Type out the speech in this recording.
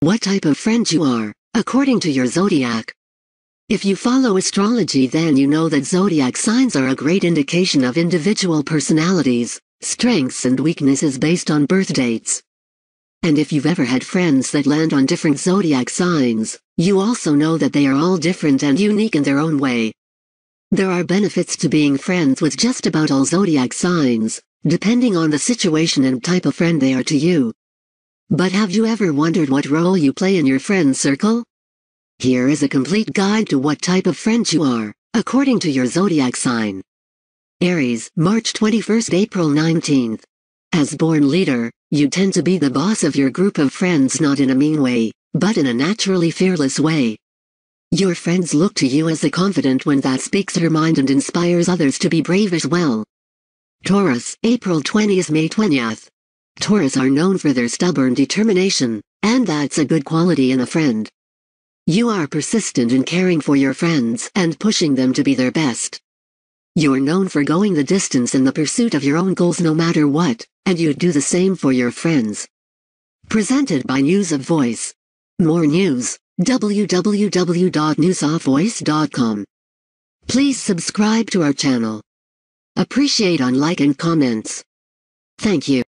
what type of friend you are, according to your zodiac. If you follow astrology then you know that zodiac signs are a great indication of individual personalities, strengths and weaknesses based on birth dates. And if you've ever had friends that land on different zodiac signs, you also know that they are all different and unique in their own way. There are benefits to being friends with just about all zodiac signs, depending on the situation and type of friend they are to you. But have you ever wondered what role you play in your friend circle? Here is a complete guide to what type of friend you are, according to your zodiac sign. Aries, March 21st April 19th. As born leader, you tend to be the boss of your group of friends not in a mean way, but in a naturally fearless way. Your friends look to you as the confident one that speaks her mind and inspires others to be brave as well. Taurus, April 20th May 20th. Taurus are known for their stubborn determination, and that's a good quality in a friend. You are persistent in caring for your friends and pushing them to be their best. You're known for going the distance in the pursuit of your own goals no matter what, and you'd do the same for your friends. Presented by News of Voice. More news, www.newsofvoice.com. Please subscribe to our channel. Appreciate on like and comments. Thank you.